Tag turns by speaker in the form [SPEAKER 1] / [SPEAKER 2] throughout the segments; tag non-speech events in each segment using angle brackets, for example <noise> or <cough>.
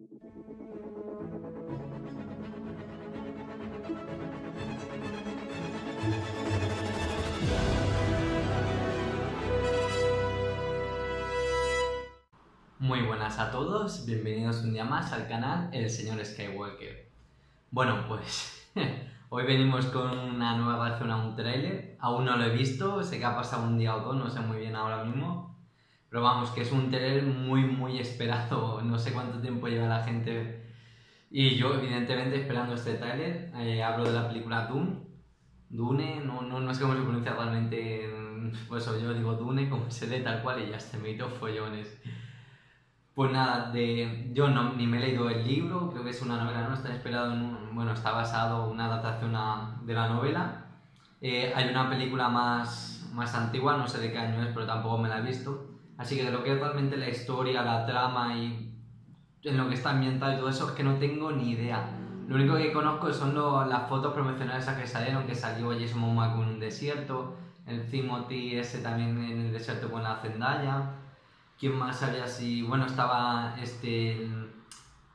[SPEAKER 1] Muy buenas a todos, bienvenidos un día más al canal El Señor Skywalker. Bueno, pues <laughs> hoy venimos con una nueva reacción a un tráiler. Aún no lo he visto, sé que ha pasado un día o dos, no sé muy bien ahora mismo. Pero vamos, que es un tráiler muy, muy esperado. No sé cuánto tiempo lleva la gente y yo, evidentemente, esperando este tráiler. Eh, hablo de la película Dune. Dune, no, no, no sé cómo se pronuncia realmente. Pues yo digo Dune como se lee tal cual y ya se me hizo follones. Pues nada, de, yo no, ni me he leído el libro, creo que es una novela, ¿no? Está esperado en bueno, está basado en una adaptación de la novela. Eh, hay una película más, más antigua, no sé de qué año es, pero tampoco me la he visto. Así que de lo que es realmente la historia, la trama y en lo que está ambientado y todo eso es que no tengo ni idea. Lo único que conozco son las fotos promocionales que salieron, que salió Jason Momoa con un desierto, el Timothy ese también en el desierto con la Zendaya ¿Quién más sabía así? Bueno, estaba este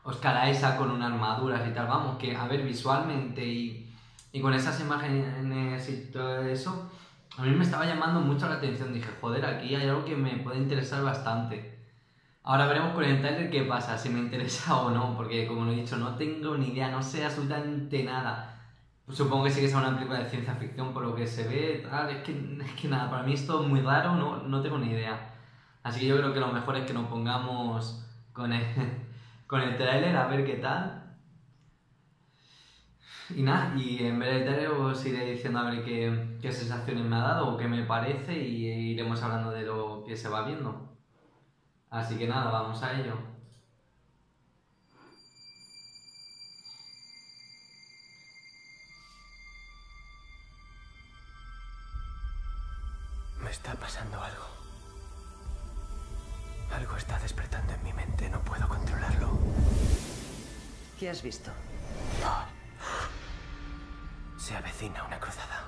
[SPEAKER 1] Oscar Isaac con unas armaduras y tal. Vamos, que a ver, visualmente y, y con esas imágenes y todo eso, a mí me estaba llamando mucho la atención. Dije, joder, aquí hay algo que me puede interesar bastante. Ahora veremos con el trailer qué pasa, si me interesa o no, porque como lo he dicho, no tengo ni idea, no sé absolutamente nada. Supongo que sí que es una película de ciencia ficción por lo que se ve, tal, es que, es que nada, para mí es todo muy raro, no, no tengo ni idea. Así que yo creo que lo mejor es que nos pongamos con el, <laughs> con el trailer a ver qué tal. Y nada, y en el trailer os iré diciendo a ver qué, qué sensaciones me ha dado o qué me parece y iremos hablando de lo que se va viendo. Así que nada, vamos a ello.
[SPEAKER 2] Me está pasando algo. Algo está despertando en mi mente, no puedo controlarlo.
[SPEAKER 3] ¿Qué has visto?
[SPEAKER 2] Se avecina una cruzada.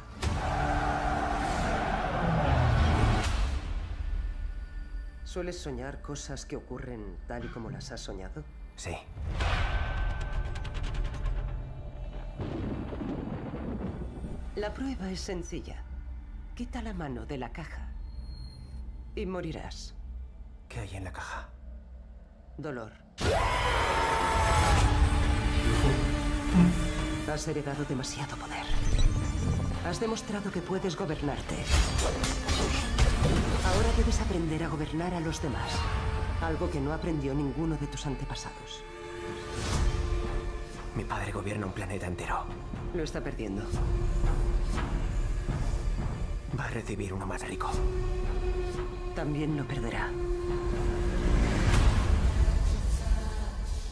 [SPEAKER 3] ¿Sueles soñar cosas que ocurren tal y como las has soñado?
[SPEAKER 2] Sí.
[SPEAKER 3] La prueba es sencilla. Quita la mano de la caja y morirás.
[SPEAKER 2] ¿Qué hay en la caja?
[SPEAKER 3] Dolor. Has heredado demasiado poder. Has demostrado que puedes gobernarte. Ahora debes aprender a gobernar a los demás. Algo que no aprendió ninguno de tus antepasados.
[SPEAKER 2] Mi padre gobierna un planeta entero.
[SPEAKER 3] Lo está perdiendo.
[SPEAKER 2] Va a recibir uno más rico.
[SPEAKER 3] También lo perderá.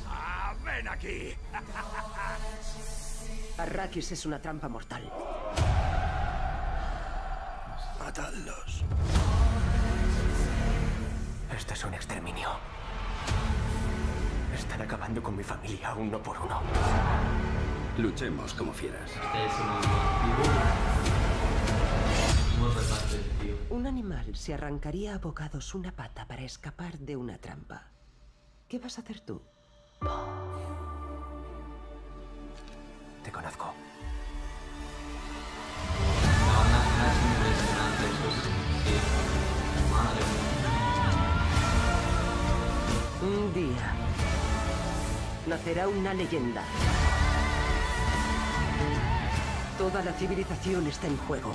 [SPEAKER 4] ¡Ah, ven aquí! <laughs>
[SPEAKER 3] Arrakis es una trampa mortal.
[SPEAKER 4] Matadlos.
[SPEAKER 2] Esto es un exterminio. Están acabando con mi familia uno por uno.
[SPEAKER 4] Luchemos como fieras.
[SPEAKER 1] Este es un.
[SPEAKER 3] Un animal se arrancaría a bocados una pata para escapar de una trampa. ¿Qué vas a hacer tú?
[SPEAKER 1] Madre mía.
[SPEAKER 3] Un día nacerá una leyenda. Toda la civilización está en juego.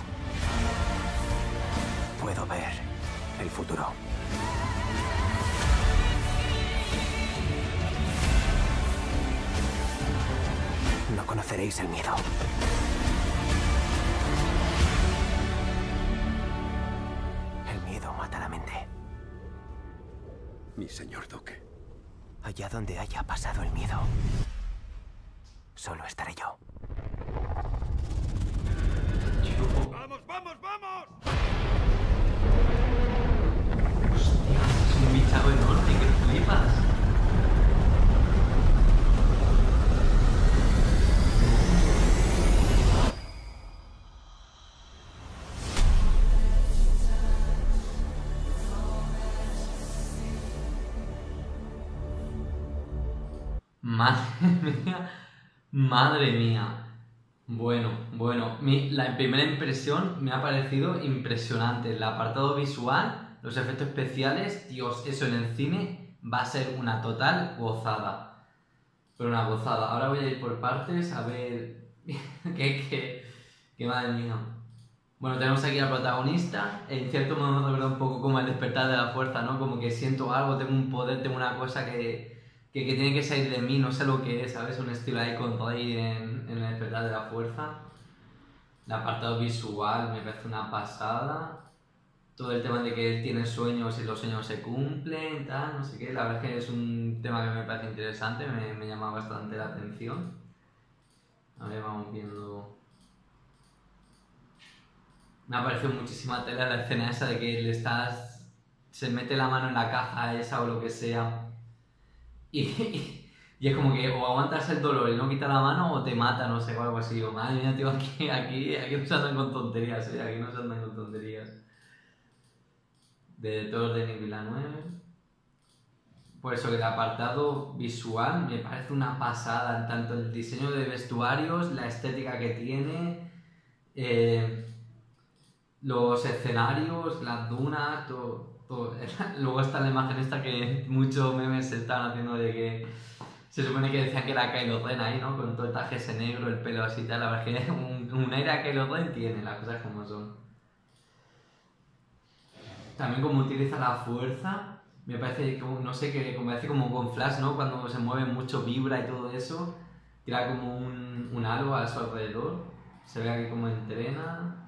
[SPEAKER 2] Puedo ver el futuro. No conoceréis el miedo. El miedo mata la mente.
[SPEAKER 4] Mi señor duque.
[SPEAKER 2] Allá donde haya pasado el miedo, solo estaré yo.
[SPEAKER 1] Madre <laughs> mía, madre mía. Bueno, bueno, mi- la primera impresión me ha parecido impresionante. El apartado visual, los efectos especiales, Dios, eso en el cine va a ser una total gozada. Pero una gozada. Ahora voy a ir por partes a ver <laughs> qué, qué, qué madre mía. Bueno, tenemos aquí al protagonista. En cierto modo me un poco como el despertar de la fuerza, ¿no? Como que siento algo, tengo un poder, tengo una cosa que, que, que tiene que salir de mí, no sé lo que es, ¿sabes? Un estilo ahí con Rey en, en el despertar de la fuerza. El apartado visual me parece una pasada. Todo el tema de que él tiene sueños y los sueños se cumplen, tal, no sé qué. La verdad es que es un tema que me parece interesante, me, me llama bastante la atención. A ver, vamos viendo. Me ha parecido muchísima tela la escena esa de que le estás. se mete la mano en la caja esa o lo que sea. <laughs> Y, y es como que o aguantas el dolor y no quita la mano o te mata, no sé, o algo así. O madre mía, tío, aquí, aquí, aquí no se andan con tonterías, ¿eh? Aquí no se andan con tonterías. De todos de Villeneuve. Por eso que el apartado visual me parece una pasada, tanto el diseño de vestuarios, la estética que tiene, eh, los escenarios, las dunas, todo, <laughs> Luego está la imagen esta que muchos memes se están haciendo de que se supone que decían que era Kylo Ren ahí, ¿no? Con todo el traje ese negro, el pelo así tal. La verdad que <laughs> un, un aire a Kylo Ren tiene, las cosas como son. También como utiliza la fuerza, me parece como, no sé, que como parece como con Flash, ¿no? Cuando se mueve mucho, vibra y todo eso. Crea como un, un a su alrededor. Se ve aquí como entrena.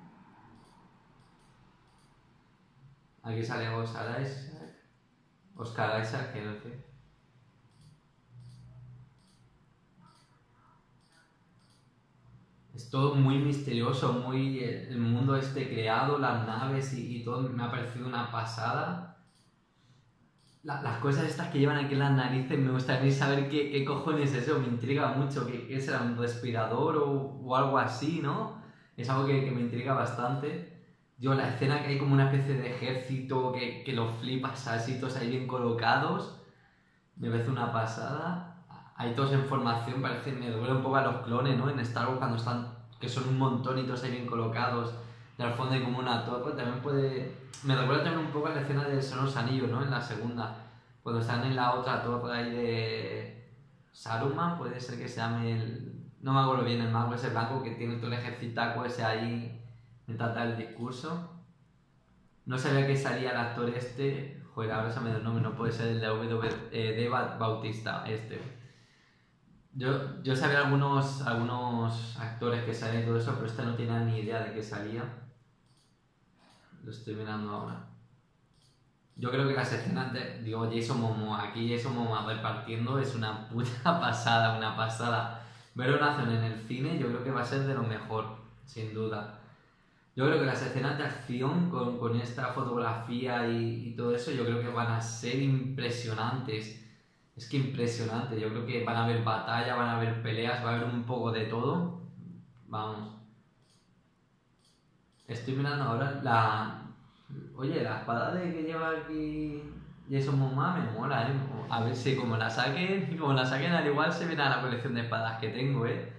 [SPEAKER 1] Aquí sale Oscar Isaac. Oscar Isaac, quiero decir. Es todo muy misterioso, muy el mundo este creado, las naves y, todo me ha parecido una pasada. La- las cosas estas que llevan aquí en las narices me gustaría saber qué, cojones es eso, me intriga mucho, qué, será un respirador o, algo así, ¿no? Es algo que me intriga bastante. Yo, la escena que hay como una especie de ejército que, que los flipas así, todos ahí bien colocados, me parece una pasada. Hay todos en formación, parece, me duele un poco a los clones, ¿no? En Star Wars cuando están, que son un montón y todos ahí bien colocados, y al fondo hay como una torre, también puede... Me recuerda también un poco a la escena de Son los Anillos, ¿no? En la segunda, cuando están en la otra torre ahí de Saruman, puede ser que se llame el... No me acuerdo bien, el mago ese blanco que tiene todo el ejército ese ahí en tratar el discurso. No sabía que salía el actor este. Joder, ahora se me da el nombre, no puede ser el de W. eh, de Ba- Bautista, este. Yo, yo sabía algunos, algunos actores que salían y todo eso, pero este no tenía ni idea de que salía. Lo estoy mirando ahora. Yo creo que las escenas de, digo, Jason Momoa, aquí Jason Momoa repartiendo es una puta <laughs> pasada, una pasada. Ver una acción en el cine yo creo que va a ser de lo mejor, sin duda. Yo creo que las escenas de acción con, con esta fotografía y, y todo eso, yo creo que van a ser impresionantes. Es que impresionante. Yo creo que van a haber batalla, van a haber peleas, va a haber un poco de todo. Vamos. Estoy mirando ahora la. Oye, la espada de que lleva aquí Jason Momoa me mola, ¿eh? A ver si como la saquen, como la saquen, al igual se ven a la colección de espadas que tengo, ¿eh?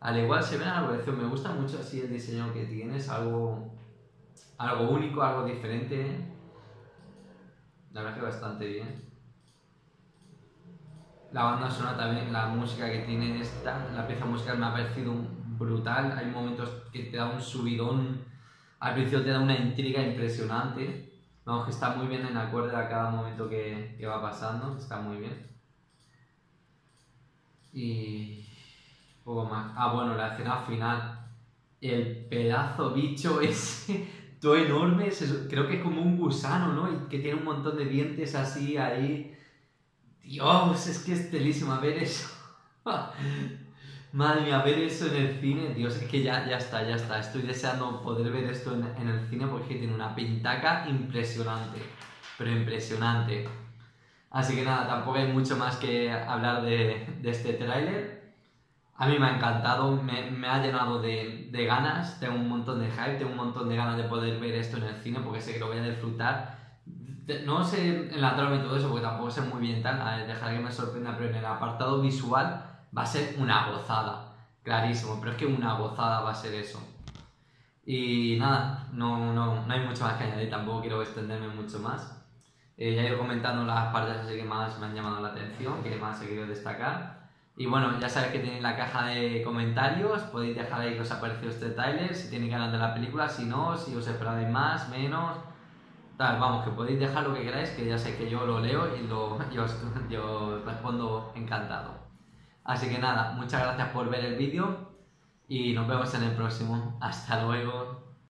[SPEAKER 1] Al igual se ven a la colección. Me gusta mucho así el diseño que tiene, es algo, algo único, algo diferente. La verdad que bastante bien. La banda sonora también, la música que tiene esta, la pieza musical me ha parecido brutal. Hay momentos que te da un subidón, al principio te da una intriga impresionante. Vamos, que está muy bien en acorde a cada momento que, que va pasando, está muy bien. Y Ah, bueno, la escena final. El pedazo bicho <laughs> ese, todo enorme, creo que es como un gusano, ¿no? Y que tiene un montón de dientes así ahí. Dios, es que es telísimo ver eso. <laughs> Madre mía, ver eso en el cine, Dios, es que ya, ya está, ya está. Estoy deseando poder ver esto en, el cine porque tiene una pintaca impresionante, pero impresionante. Así que nada, tampoco hay mucho más que hablar de este tráiler. A mí me ha encantado, me, me ha llenado de, de ganas, tengo un montón de hype, tengo un montón de ganas de poder ver esto en el cine porque sé que lo voy a disfrutar no sé en la trama y todo eso, porque tampoco sé muy bien tal, a dejar que me sorprenda, pero en el apartado visual va a ser una gozada, clarísimo, pero es que una gozada va a ser eso. Y nada, no, no, no hay mucho más que añadir, tampoco quiero extenderme mucho más. Eh, ya he ido comentando las partes así que más me han llamado la atención, que más he querido destacar. Y bueno, ya sabéis que tenéis la caja de comentarios, podéis dejar ahí que os ha parecido este si tenéis ganas de la película, si no, si os esperáis más, menos, vamos, que podéis dejar lo que queráis, que ya sé que yo lo leo y, lo, <laughs> yo respondo encantado. Así que nada, muchas gracias por ver el vídeo y nos vemos en el próximo. Hasta luego.